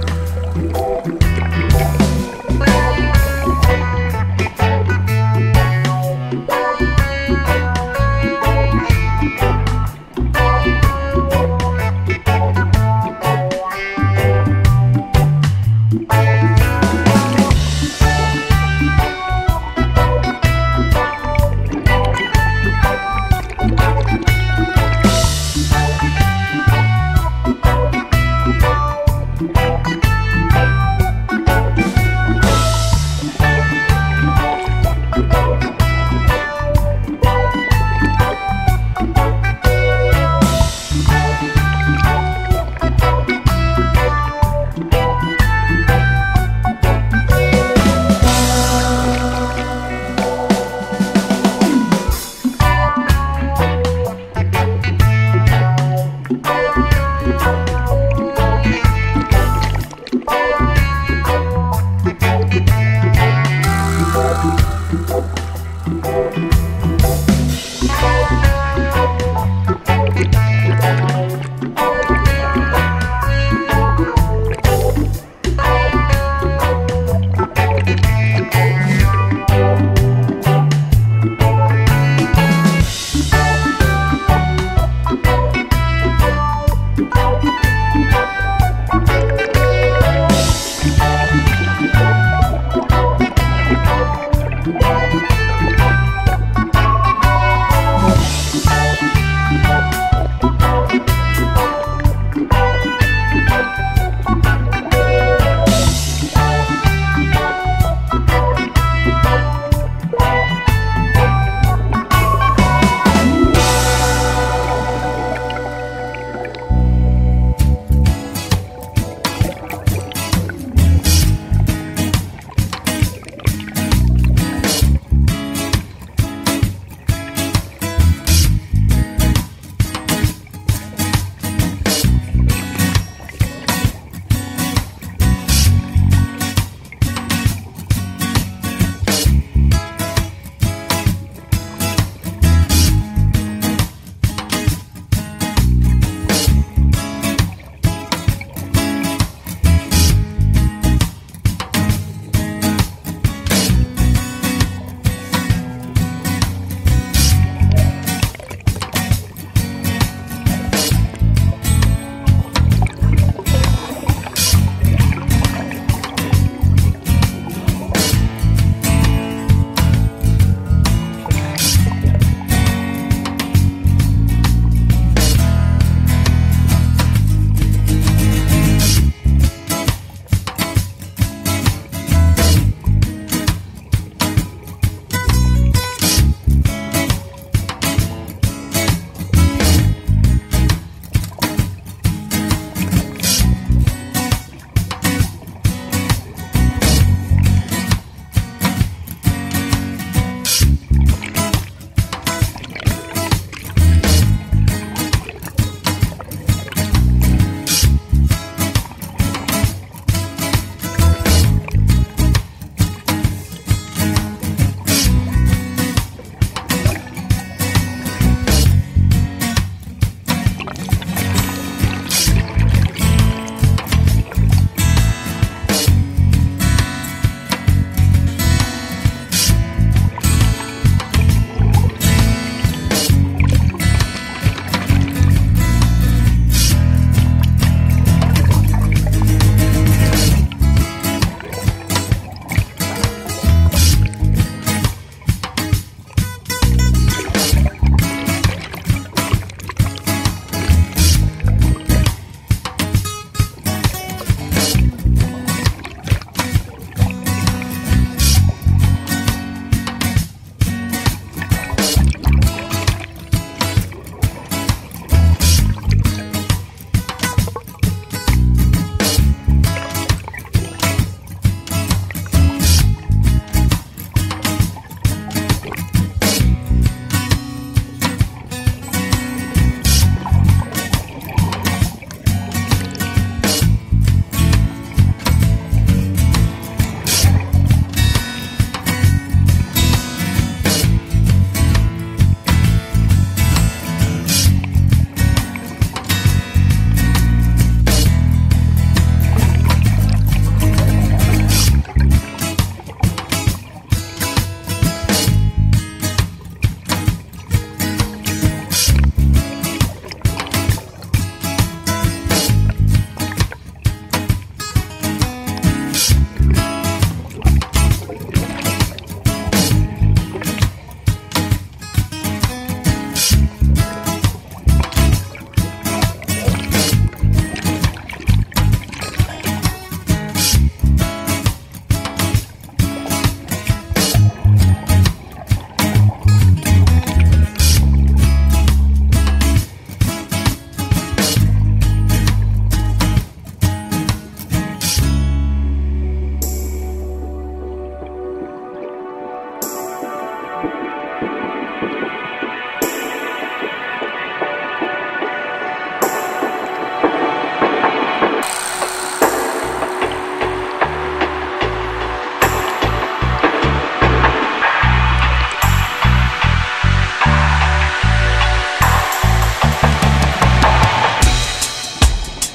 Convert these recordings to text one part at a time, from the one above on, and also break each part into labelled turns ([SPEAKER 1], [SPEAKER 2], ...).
[SPEAKER 1] Bye.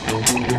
[SPEAKER 1] Música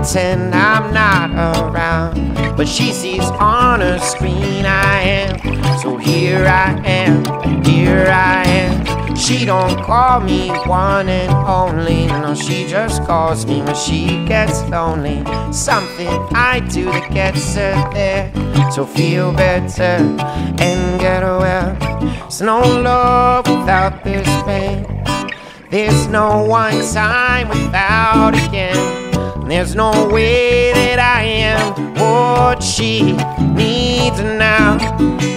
[SPEAKER 1] pretend I'm not around, but she sees on her screen I am. So here I am, here I am. She don't call me one and only. No, she just calls me when she gets lonely. Something I do that gets her there. So feel better and get well. There's no love without this pain. There's no one time without again. There's no way that I am what she needs now.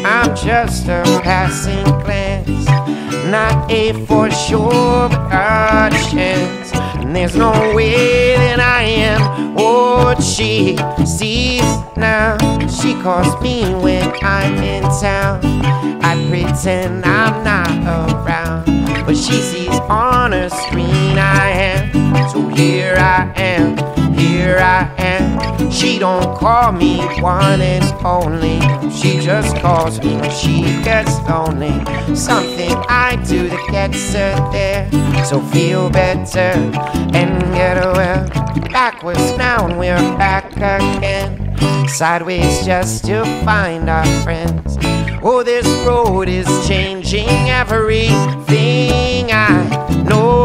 [SPEAKER 1] I'm just a passing glance, not a for sure, but a chance. And there's no way that I am what she sees now. She calls me when I'm in town. I pretend I'm not around, but she sees on her screen I am. So here I am, here I am. She don't call me one and only. She just calls me when she gets lonely. Something I do that gets her there. So feel better and get well. Backwards now and we're back again. Sideways just to find our friends. Oh, this road is changing everything I know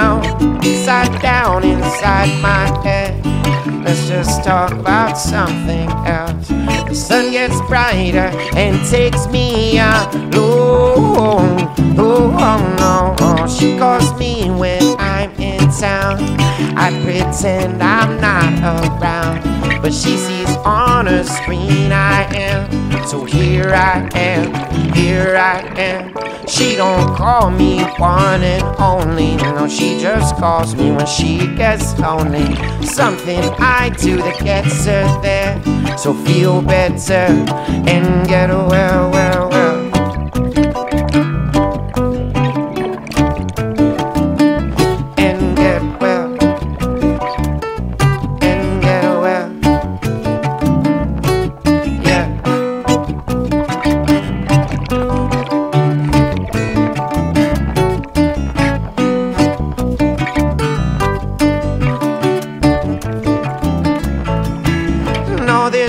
[SPEAKER 1] now. Inside down inside my head. Let's just talk about something else. The sun gets brighter and takes me out. Oh, oh, oh no. Oh, she calls me when I'm in town. I pretend I'm not around, but she sees on her screen I am. So here I am, here I am. She don't call me one and only. No, she just calls me when she gets lonely. Something I do that gets her there. So feel better and get well, well,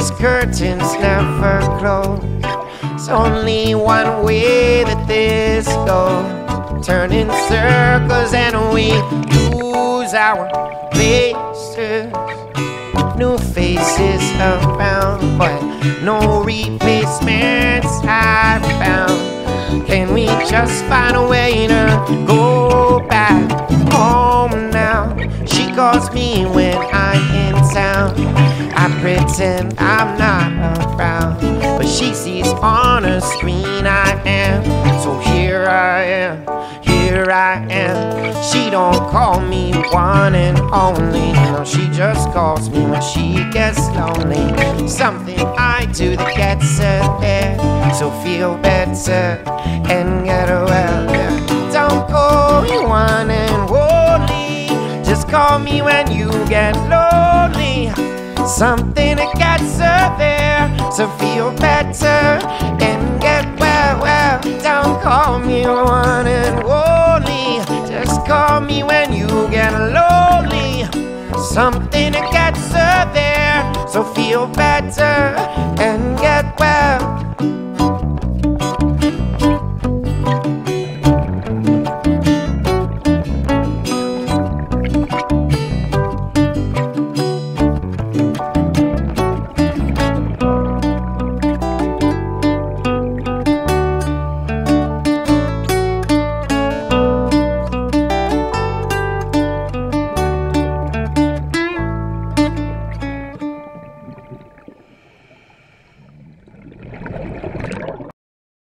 [SPEAKER 1] This curtain's never close. It's only one way that this goes. Turning circles and we lose our places. New faces around, but no replacements I found. Can we just find a way to go back? Calls me when I'm in town. I pretend I'm not around, but she sees on her screen I am. So here I am, here I am. She don't call me one and only. No, she just calls me when she gets lonely. Something I do that gets her there. So feel better and get well. Don't call me one and call me when you get lonely. Something that gets her there. So feel better and get well. Well, don't call me one and only. Just call me when you get lonely. Something that gets her there. So feel better and get well.